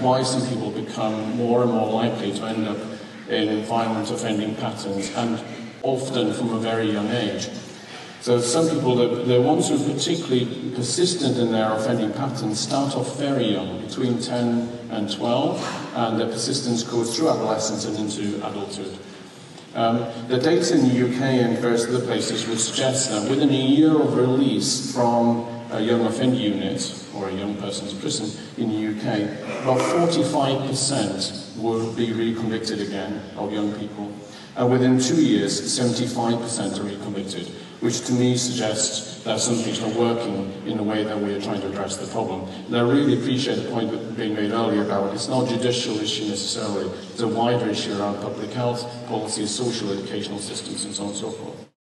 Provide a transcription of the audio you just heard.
why some people become more and more likely to end up in violent offending patterns, and often from a very young age. So some people, the, the ones who are particularly persistent in their offending patterns start off very young, between 10 and 12, and their persistence goes through adolescence and into adulthood. Um, the data in the UK and various other places would suggest that within a year of release from a young offender unit or a young person's prison in the UK, about 45% will be reconvicted again of young people. And within two years, 75% are reconvicted which to me suggests that something's not working in the way that we are trying to address the problem. And I really appreciate the point that being made earlier about it's not a judicial issue necessarily, it's a wider issue around public health, policies, social educational systems, and so on and so forth.